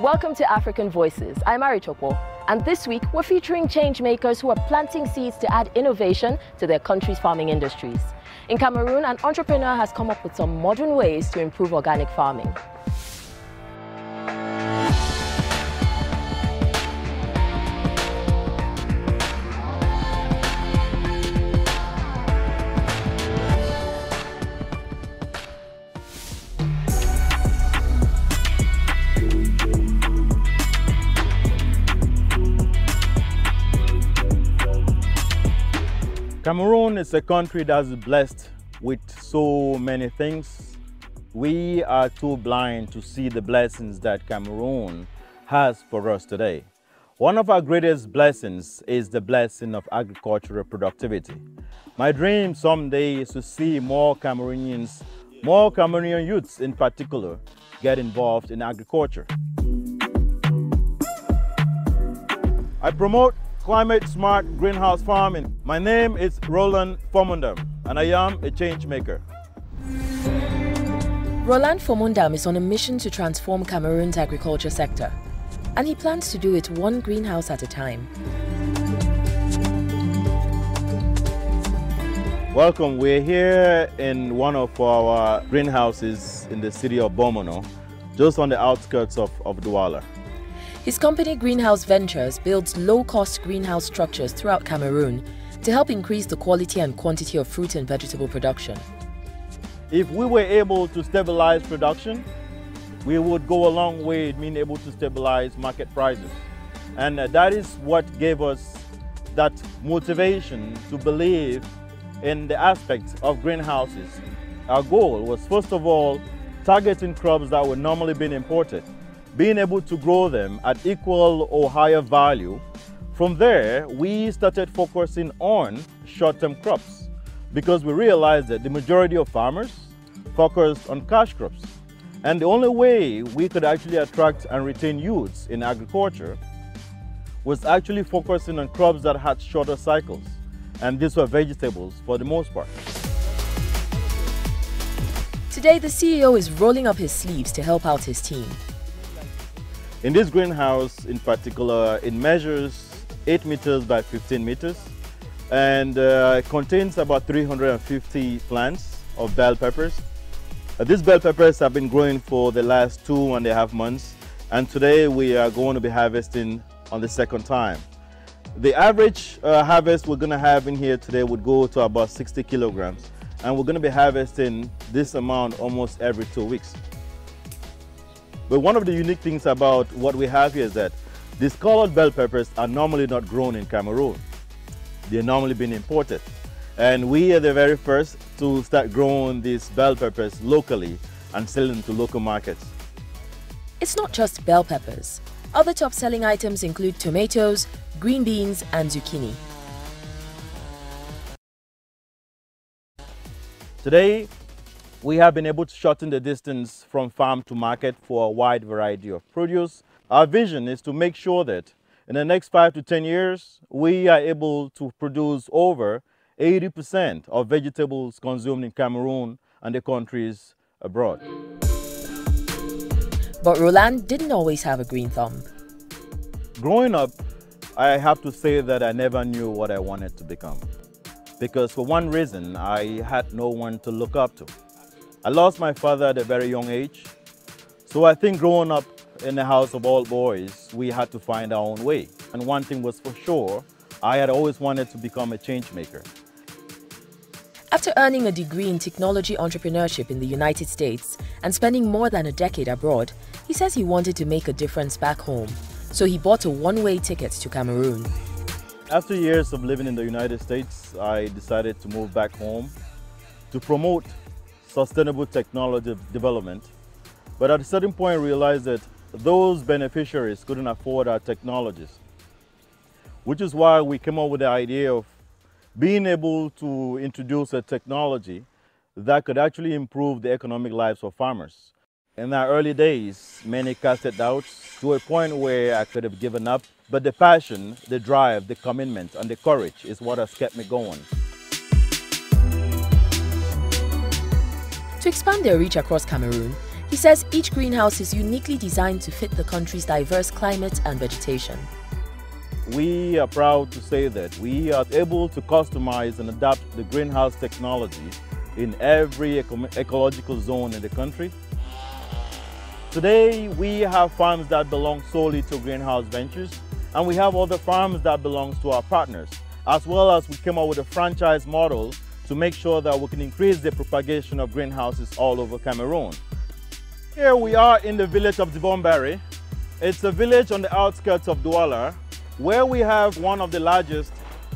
Welcome to African Voices. I'm Arit Okpo, and this week we're featuring change makers who are planting seeds to add innovation to their country's farming industries. In Cameroon, an entrepreneur has come up with some modern ways to improve organic farming. Cameroon is a country that's blessed with so many things. We are too blind to see the blessings that Cameroon has for us today. One of our greatest blessings is the blessing of agricultural productivity. My dream someday is to see more Cameroonians, more Cameroonian youths in particular, get involved in agriculture. I promote climate smart greenhouse farming. My name is Roland Fomundam and I am a change maker. Roland Fomundam is on a mission to transform Cameroon's agriculture sector and he plans to do it one greenhouse at a time. Welcome. We're here in one of our greenhouses in the city of Bomono, just on the outskirts of, of Douala. His company Greenhouse Ventures builds low-cost greenhouse structures throughout Cameroon to help increase the quality and quantity of fruit and vegetable production. If we were able to stabilize production, we would go a long way in being able to stabilize market prices. And uh, that is what gave us that motivation to believe in the aspects of greenhouses. Our goal was first of all targeting crops that were normally being imported being able to grow them at equal or higher value. From there, we started focusing on short-term crops because we realized that the majority of farmers focused on cash crops. And the only way we could actually attract and retain youths in agriculture was actually focusing on crops that had shorter cycles. And these were vegetables for the most part. Today, the CEO is rolling up his sleeves to help out his team. In this greenhouse in particular, it measures 8 meters by 15 meters and uh, contains about 350 plants of bell peppers. Uh, these bell peppers have been growing for the last two and a half months and today we are going to be harvesting on the second time. The average uh, harvest we're going to have in here today would go to about 60 kilograms and we're going to be harvesting this amount almost every two weeks. But one of the unique things about what we have here is that these colored bell peppers are normally not grown in Cameroon. They're normally being imported. And we are the very first to start growing these bell peppers locally and selling them to local markets. It's not just bell peppers. Other top selling items include tomatoes, green beans, and zucchini. Today, we have been able to shorten the distance from farm to market for a wide variety of produce. Our vision is to make sure that in the next five to 10 years, we are able to produce over 80% of vegetables consumed in Cameroon and the countries abroad. But Roland didn't always have a green thumb. Growing up, I have to say that I never knew what I wanted to become. Because for one reason, I had no one to look up to. I lost my father at a very young age. So I think growing up in a house of all boys, we had to find our own way. And one thing was for sure, I had always wanted to become a change maker. After earning a degree in technology entrepreneurship in the United States and spending more than a decade abroad, he says he wanted to make a difference back home. So he bought a one-way ticket to Cameroon. After years of living in the United States, I decided to move back home to promote sustainable technology development. But at a certain point, realized that those beneficiaries couldn't afford our technologies, which is why we came up with the idea of being able to introduce a technology that could actually improve the economic lives of farmers. In our early days, many casted doubts to a point where I could have given up, but the passion, the drive, the commitment, and the courage is what has kept me going. To expand their reach across Cameroon, He says each greenhouse is uniquely designed to fit the country's diverse climate and vegetation. We are proud to say that we are able to customize and adapt the greenhouse technology in every eco ecological zone in the country. Today, we have farms that belong solely to Greenhouse Ventures, and we have other farms that belong to our partners, as well as we came up with a franchise model to make sure that we can increase the propagation of greenhouses all over Cameroon. Here we are in the village of Dibombari. It's a village on the outskirts of Douala, where we have one of the largest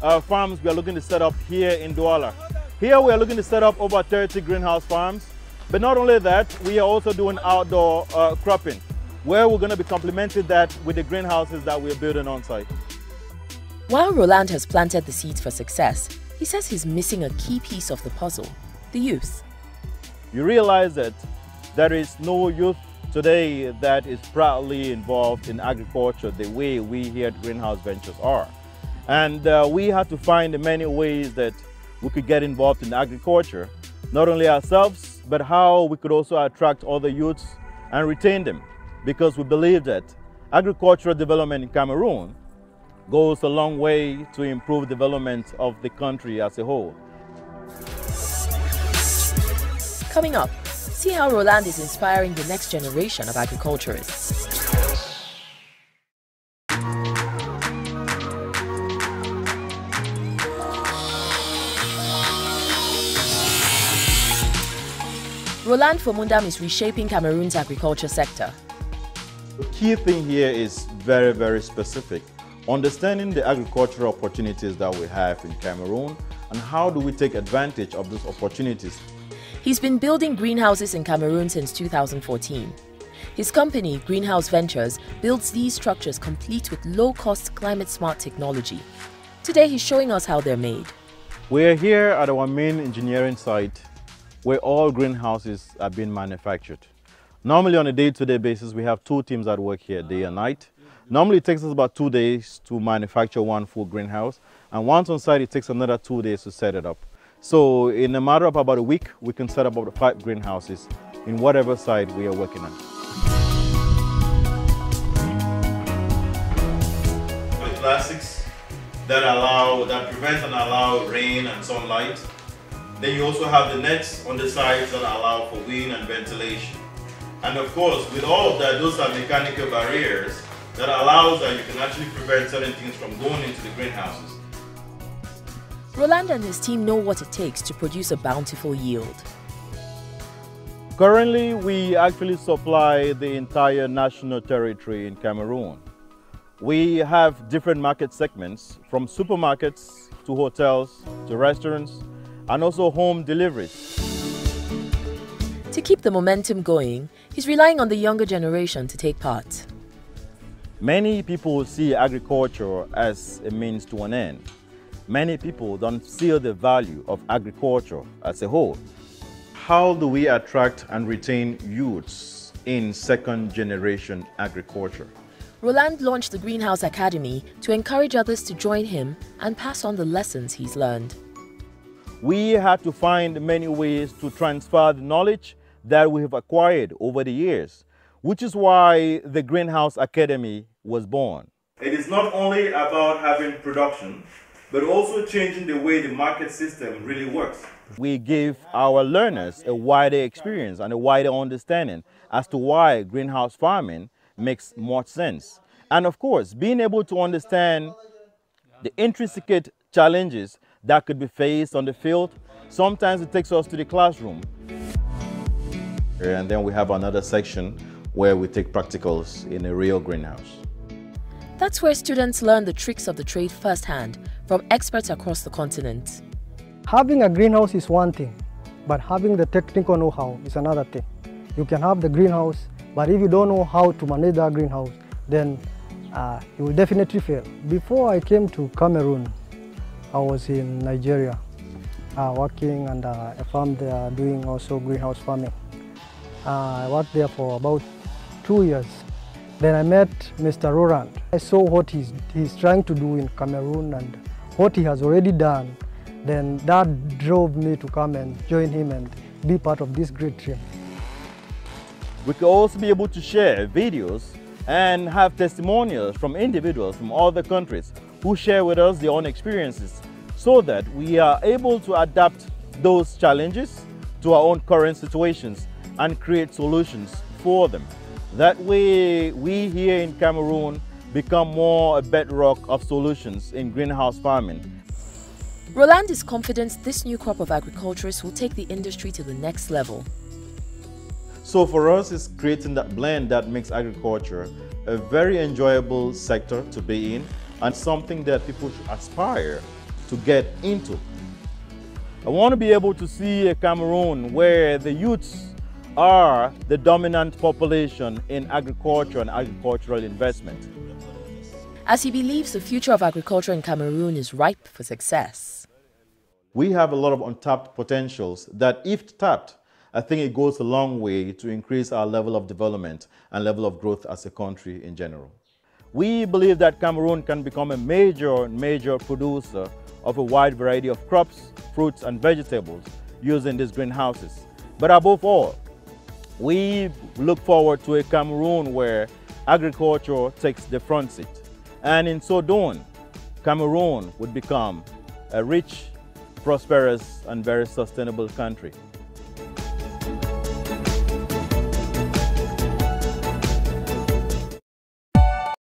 uh, farms we are looking to set up here in Douala. Here we are looking to set up over 30 greenhouse farms. But not only that, we are also doing outdoor uh, cropping, where we're going to be complementing that with the greenhouses that we're building on site. While Roland has planted the seeds for success, he says he's missing a key piece of the puzzle, the youth. You realize that there is no youth today that is proudly involved in agriculture the way we here at Greenhouse Ventures are. And uh, we had to find many ways that we could get involved in agriculture, not only ourselves, but how we could also attract other youths and retain them. Because we believe that agricultural development in Cameroon goes a long way to improve development of the country as a whole. Coming up, see how Roland is inspiring the next generation of agriculturists. Roland Fomundam is reshaping Cameroon's agriculture sector. The key thing here is very, very specific. Understanding the agricultural opportunities that we have in Cameroon and how do we take advantage of those opportunities He's been building greenhouses in Cameroon since 2014. His company, Greenhouse Ventures, builds these structures complete with low cost, climate smart technology. Today, he's showing us how they're made. We're here at our main engineering site where all greenhouses are being manufactured. Normally, on a day to day basis, we have two teams that work here day and night. Normally, it takes us about two days to manufacture one full greenhouse, and once on site, it takes another two days to set it up. So in a matter of about a week, we can set up about five greenhouses in whatever site we are working on. Plastics that allow, that prevent and allow rain and sunlight. Then you also have the nets on the sides that allow for wind and ventilation. And of course, with all of that, those are mechanical barriers that allows that you can actually prevent certain things from going into the greenhouses. Roland and his team know what it takes to produce a bountiful yield. Currently, we actually supply the entire national territory in Cameroon. We have different market segments from supermarkets to hotels to restaurants and also home deliveries. To keep the momentum going, he's relying on the younger generation to take part. Many people see agriculture as a means to an end many people don't see the value of agriculture as a whole. How do we attract and retain youths in second generation agriculture? Roland launched the Greenhouse Academy to encourage others to join him and pass on the lessons he's learned. We had to find many ways to transfer the knowledge that we have acquired over the years, which is why the Greenhouse Academy was born. It is not only about having production, but also changing the way the market system really works. We give our learners a wider experience and a wider understanding as to why greenhouse farming makes much sense. And of course, being able to understand the intricate challenges that could be faced on the field, sometimes it takes us to the classroom. And then we have another section where we take practicals in a real greenhouse. That's where students learn the tricks of the trade firsthand from experts across the continent. Having a greenhouse is one thing, but having the technical know-how is another thing. You can have the greenhouse, but if you don't know how to manage that greenhouse, then uh, you will definitely fail. Before I came to Cameroon, I was in Nigeria, uh, working and uh, a farm there doing also greenhouse farming. Uh, I worked there for about two years. Then I met Mr. Roland. I saw what he's, he's trying to do in Cameroon and what he has already done, then that drove me to come and join him and be part of this great team. We could also be able to share videos and have testimonials from individuals from other countries who share with us their own experiences so that we are able to adapt those challenges to our own current situations and create solutions for them. That way, we here in Cameroon become more a bedrock of solutions in greenhouse farming. Roland is confident this new crop of agriculturists will take the industry to the next level. So for us, it's creating that blend that makes agriculture a very enjoyable sector to be in and something that people should aspire to get into. I want to be able to see a Cameroon where the youths are the dominant population in agriculture and agricultural investment. As he believes the future of agriculture in Cameroon is ripe for success. We have a lot of untapped potentials that if tapped, I think it goes a long way to increase our level of development and level of growth as a country in general. We believe that Cameroon can become a major, major producer of a wide variety of crops, fruits and vegetables using these greenhouses. But above all, we look forward to a Cameroon where agriculture takes the front seat. And in so doing, Cameroon would become a rich, prosperous and very sustainable country.